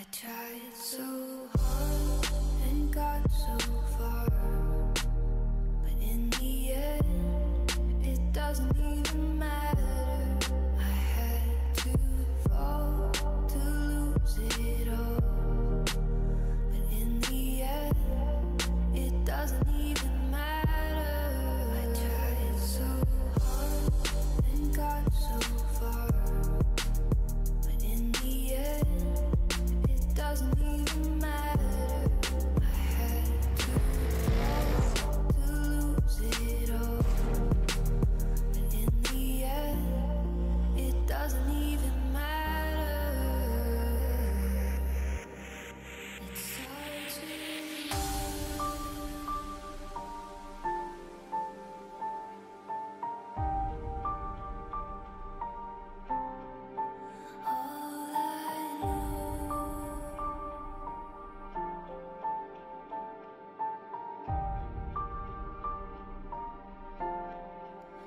I tried so hard and got so far. wasn't even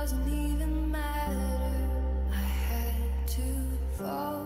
doesn't even matter. I had to fall.